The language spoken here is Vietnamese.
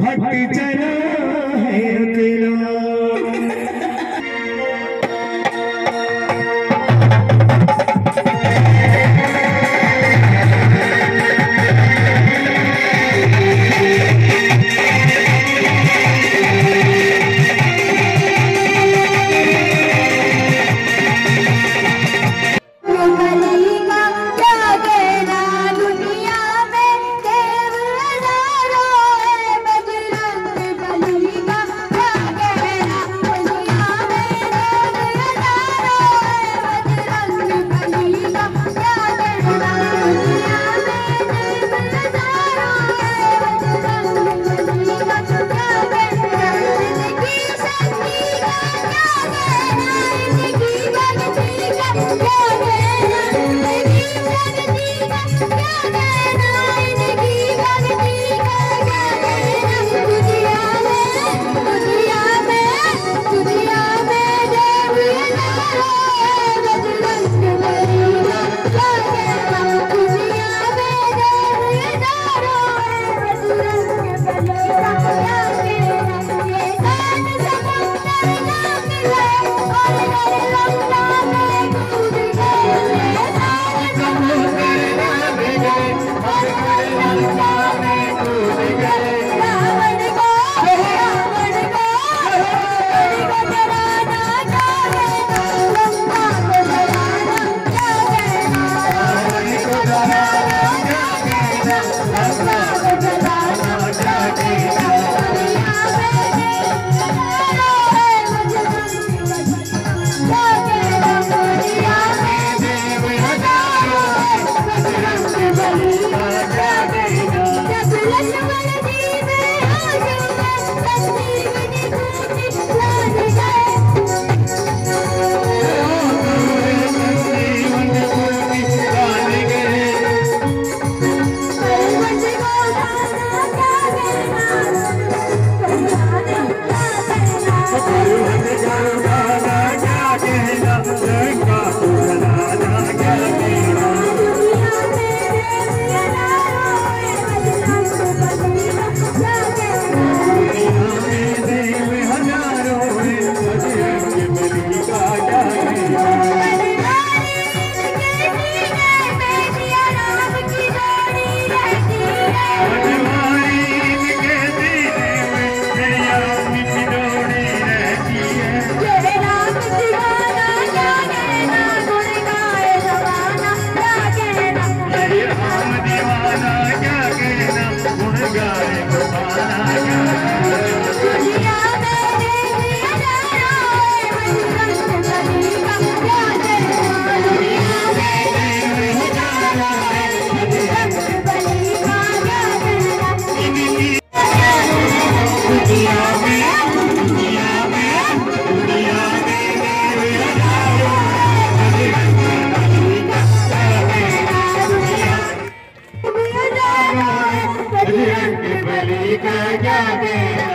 भक्ति God. जागे